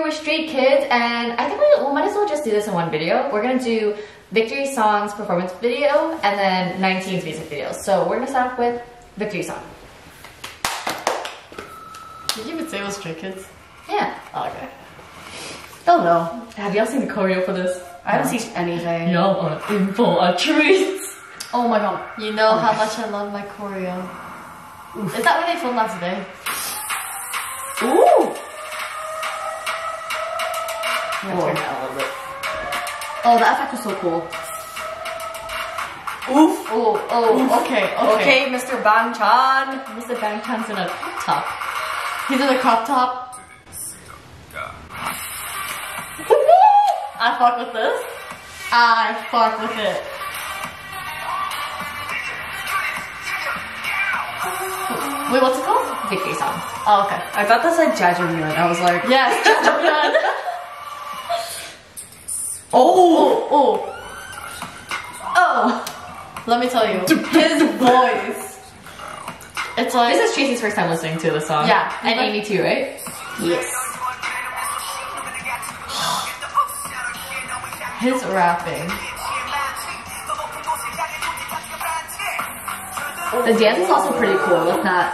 here with Stray Kids, and I think we, we might as well just do this in one video. We're gonna do Victory Song's performance video, and then 19's music video. So we're gonna start off with Victory Song. Did you even say it was Stray Kids? Yeah. Oh, okay. Don't know. Have y'all seen the choreo for this? I haven't seen anything. Y'all are in for a treat. Oh my god. You know how much I love my choreo. Is that when they filmed that today? Ooh! I'm gonna turn it a little bit. Oh, the effect was so cool. Oof. Oh, oh, okay, okay. Okay, Mr. Bang Chan. Mr. Bang Chan's in a crop top. He's in a crop top. I fuck with this. I fuck with it. Wait, what's it called? Song. Oh, okay. I thought that said Jajangmyeon. I was like, Yes. oh! oh, oh. Let me tell you, his voice. It's like This is Tracy's first time listening to the song. Yeah. And Amy too, right? Yes. his rapping. The dance is also pretty cool. Let's not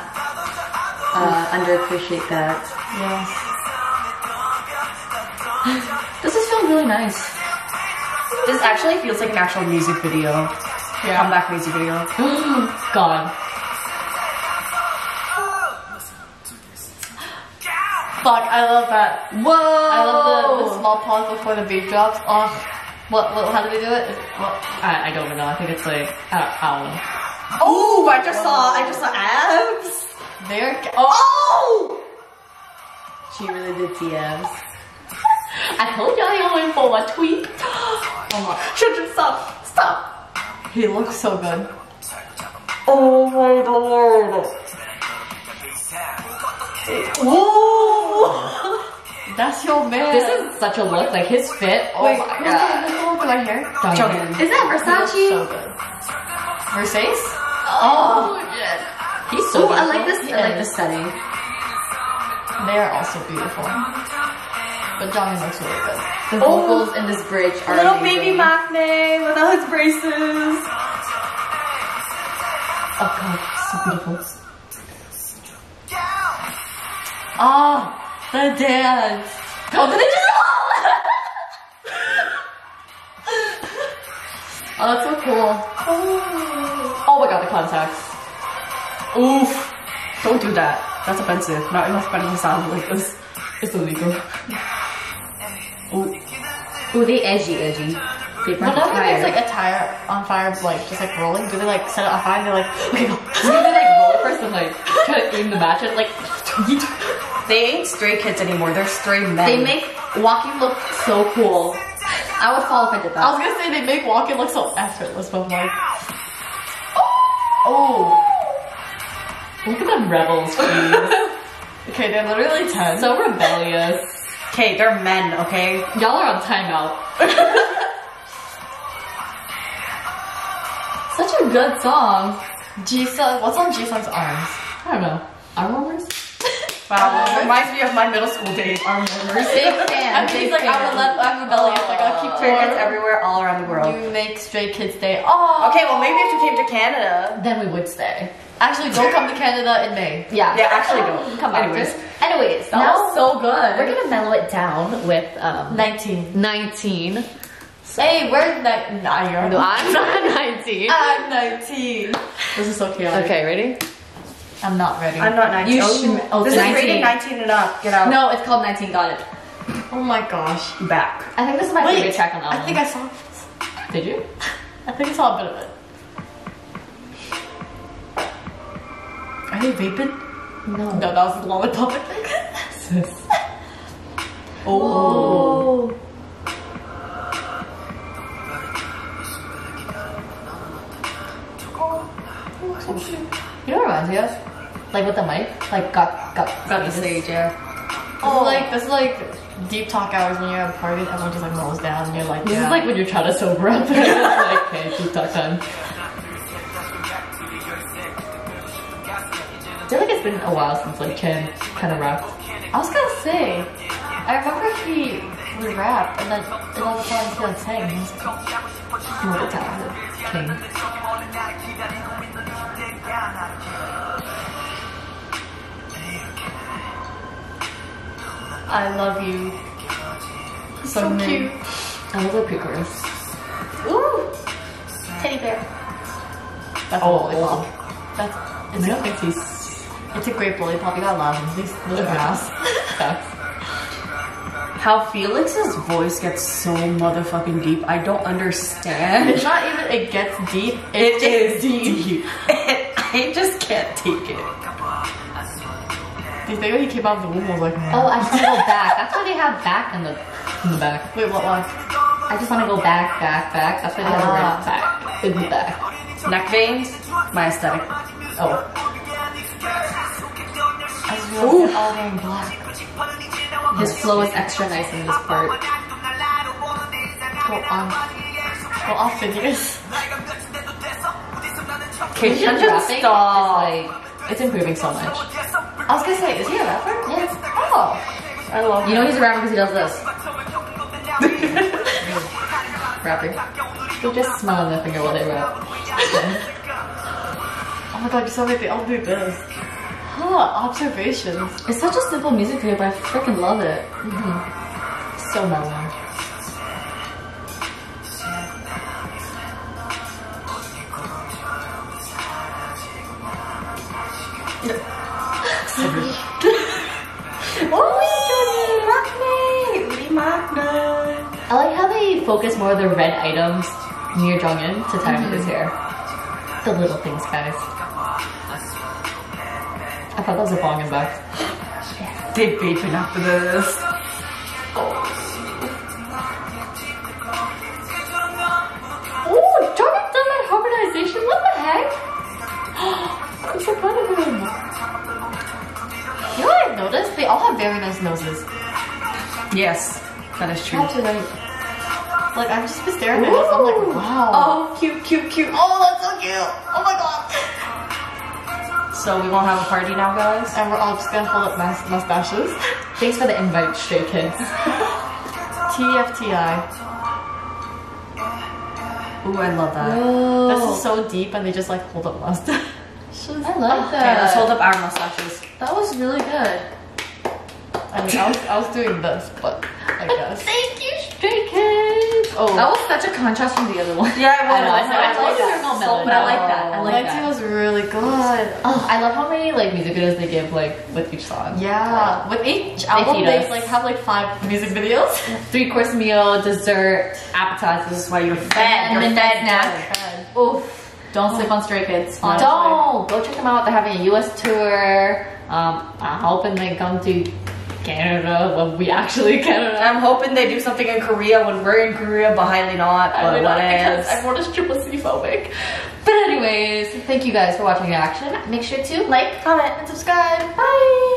uh, underappreciate that. Yes. This is feeling really nice. This actually feels like an actual music video. Yeah. Comeback music video. God. Fuck, I love that. Whoa! I love the, the small pause before the beat drops. Oh, what, what, how do we do it? What? I, I don't even know. I think it's like, I don't, I don't. Oh, I just saw, I just saw abs. They're, Oh! She really did TMs. I told y'all y'all went for a tweet. oh my, Shut stop, stop. he looks so good. Oh my lord. Whoa! That's your man. This is such a look. Like his fit. Oh Wait, my god. the, who's the one with my hair? Jeongin. Is that He looks Versace? so good. Versace? Oh, oh he's so Oh, good. I like this. He I like is. this setting. They are also beautiful. But Johnny looks really good. The vocals in this bridge are Little amazing. baby Maknae without his braces. Oh god, so beautiful. Ah, the dance. Oh, did they just? oh, that's so cool. Oh my god, the contacts. Oof. Don't do that. That's offensive. Not enough funny sound like this. It's illegal. Ooh. Ooh, they edgy, edgy. They burn Whenever there's like a tire on fire, like just like rolling, do they like set it on fire and they're like, okay, go. So they like roll first and like try to aim the match and like They ain't stray kids anymore. They're stray men. they make walking look so cool. I would fall if I did that. I was gonna say they make walking look so effortless, but I'm like, oh. oh, Look at them rebels, please. okay, they're literally ten. so rebellious. Okay, they're men, okay? Y'all are on timeout. Such a good song. Jisung, what's on Jisung's arms? I don't know. Arm warmers? Wow, it reminds me of my middle school days. Arm warmers. Big I fan. mean, Big like, I'm, fan. rele- I'm rebellious, like I'll keep Stray kids everywhere, all around the world. You make Stray Kids stay. Oh, Okay, well maybe if you came to Canada. Then we would stay. Actually, don't come to Canada in May. Yeah. Yeah, actually don't. Come back. Anyways. Anyways, That now was so good. we're gonna mellow it down with um, 19. 19. Hey, we're ni- nah, you're No, I'm not 19. I'm 19. This is so chaotic. Okay, ready? I'm not ready. I'm not 19. You oh, should- oh, this it's is 19. rated 19 and up. Get out. No, it's called 19. Got it. oh my gosh. Back. I think this is my Wait, favorite track on the album. I think I saw this. Did you? I think I saw a bit of it. Are they vaping? No. No, that was the lollipop. Sis. Oh. You know what reminds me of? Like with the mic? Like got got Got the stage, yeah. This is oh. like this is like deep talk hours when you're at a party and everyone just like rolls down and you're like, This is like when you're trying to sober up and it's like, okay, keep talk time. I feel like it's been a while since like Ken kind of rapped. I was gonna say, I remember he would rap and then in all the songs he would sing. He was like, Multi-talented king. I love you. So, So cute. I love the pre-chorus. Ooh! Teddy bear. That's Oh, lollipop. That's I it's, don't think he's it's a great lollipop. You gotta love him. These those are ass. How Felix's voice gets so motherfucking deep, I don't understand. It's not even it gets deep. It It's is deep. I just can't take it. The thing when he came out of the womb was like, Oh, I just want to go back. That's why they have back in the in the back. wait, what one? I just want to go back, back, back. That's why they have a Ah. back in the back. Neck veins, my aesthetic. Oh, I just realized they're all black. his flow is extra nice in this part. Go on. Go off, Phineas. Okay, rapping stop. is like it's improving so much. I was gonna say, is he a rapper? Yes. Oh. I love You know he's a rapper because he does this. Rapper. They just on their finger while they rap. Oh my god, you saw me, they all do this. Huh, observations. It's such a simple music video, but I freaking love it. Mm-hmm. So mellow. oh, I like how they focus more of the red items near Jeongin to tie with his hair. Mm-hmm. The little things, guys. I thought that was a bong in back. They vaping after this. Oh, Jordan done that harmonization. What the heck? I'm so proud of him. You know what I've noticed? They all have very nice noses. Yes, that is true. Like, I've just been staring at this. I'm like, wow. Oh, cute, cute, cute. Oh, that's so cute. Oh my god. So we won't have a party now, guys? And we're all just gonna hold up mus- mustaches. Thanks for the invite, Stray Kids. TFTI. Ooh, I love that. This is so deep and they just like hold up mustaches. I like Okay, let's hold up our mustaches. That was really good. I mean, I was, I was doing this, but I guess. Thank you, Stray Kids. Oh. That was such a contrast from the other one. Yeah, I know. I, was. said, I told you we were that. mellow, but I like that. I like Nineteen that. was really good. Oh, I love how many like music videos they give like with each song. Yeah, with each album feed they us. like have like five music videos. Three course meal, dessert, appetizers. This is why you're fat. And fed. You're midnight snack. Oof. Don't sleep on Stray Kids. Honestly. Don't. Go check them out. They're having a US tour. Um, I'm hoping they come to Canada when we actually Canada. I'm hoping they do something in Korea when we're in Korea, but highly not. I But would what else? everyone is triple C phobic. But anyways, thank you guys for watching Reaction. Make sure to like, Comment and subscribe. bye.